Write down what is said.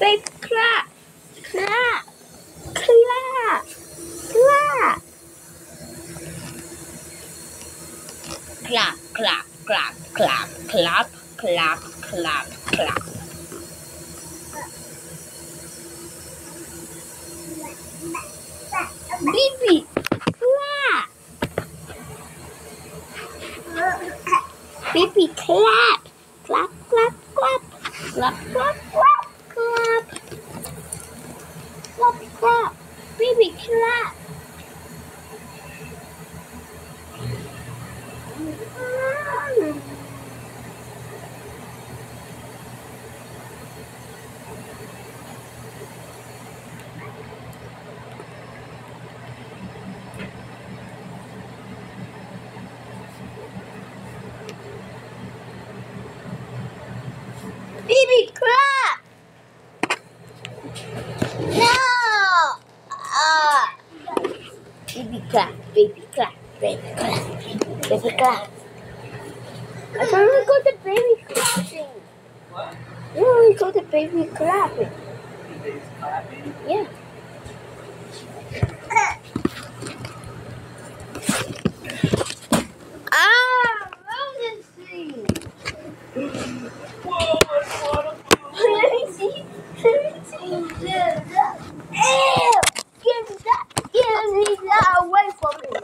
ได้คลาคลาคลาคลาคลาคลาคลาคลาคลาบคลับคลับคลับบีบีคลาบีบีคลับคลัคลาบคลาคลาคลา Clap. Baby, clap. No. Ah. Baby, clap. Baby, clap. Baby, clap. Baby, clap. I thought we go to baby clapping. What? No, we go to baby clapping. Yeah. Ah, emergency. Whoa, it's water. Let me see. Let me see. Ew! Give that. Give me that me.